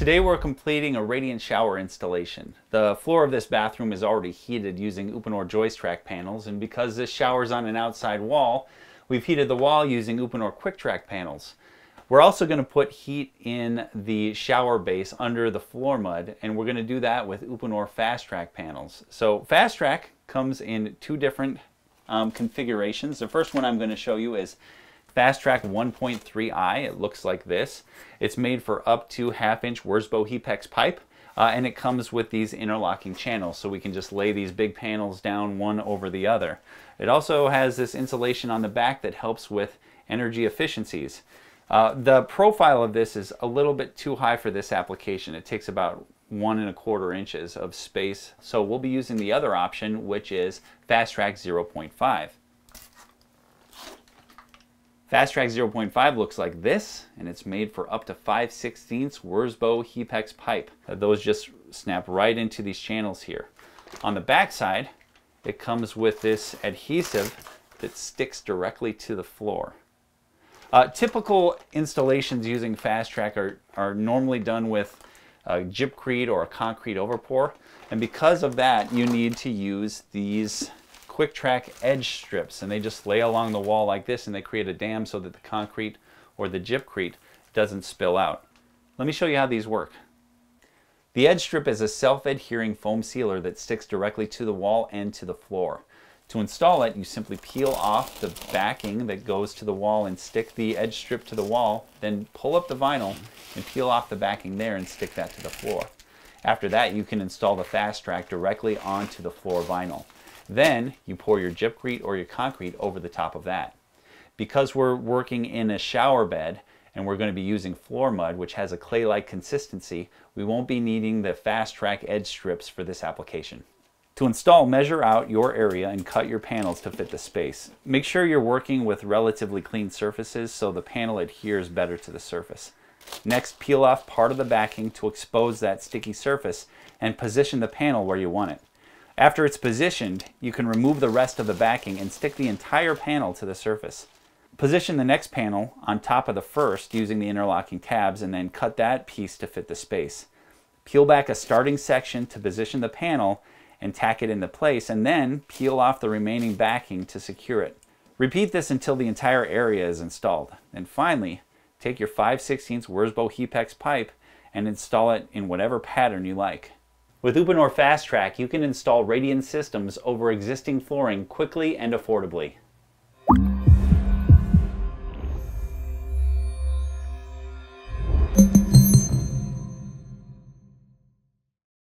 Today we're completing a radiant shower installation. The floor of this bathroom is already heated using Uponor Joist Trak panels and because this shower is on an outside wall, we've heated the wall using Uponor Quik Trak panels. We're also going to put heat in the shower base under the floor mud and we're going to do that with Uponor Fast Trak panels. So Fast Trak comes in two different um, configurations. The first one I'm going to show you is Fast Trak 1.3i. It looks like this. It's made for up to half inch Wirsbo hePEX pipe. Uh, and it comes with these interlocking channels so we can just lay these big panels down one over the other. It also has this insulation on the back that helps with energy efficiencies. Uh, the profile of this is a little bit too high for this application. It takes about one and a quarter inches of space. So we'll be using the other option, which is Fast Trak 0.5. Fast Trak 0.5 looks like this, and it's made for up to 5 16 Wirsbo hePEX pipe. Those just snap right into these channels here. On the back side, it comes with this adhesive that sticks directly to the floor. Uh, typical installations using Fast Trak are, are normally done with a gypcrete or a concrete overpour. And because of that, you need to use these Quik Trak edge strips and they just lay along the wall like this and they create a dam so that the concrete or the gypcrete doesn't spill out. Let me show you how these work. The edge strip is a self-adhering foam sealer that sticks directly to the wall and to the floor. To install it, you simply peel off the backing that goes to the wall and stick the edge strip to the wall, then pull up the vinyl and peel off the backing there and stick that to the floor. After that, you can install the Fast Trak directly onto the floor vinyl. Then you pour your gypcrete or your concrete over the top of that. Because we're working in a shower bed and we're going to be using floor mud, which has a clay-like consistency, we won't be needing the Fast Trak edge strips for this application. To install, measure out your area and cut your panels to fit the space. Make sure you're working with relatively clean surfaces so the panel adheres better to the surface. Next, peel off part of the backing to expose that sticky surface and position the panel where you want it. After it's positioned, you can remove the rest of the backing and stick the entire panel to the surface. Position the next panel on top of the first using the interlocking tabs and then cut that piece to fit the space. Peel back a starting section to position the panel and tack it into place and then peel off the remaining backing to secure it. Repeat this until the entire area is installed. And finally, take your 5 16 Wirsbo hePEX pipe and install it in whatever pattern you like. With Uponor Fast Trak, you can install radiant systems over existing flooring quickly and affordably.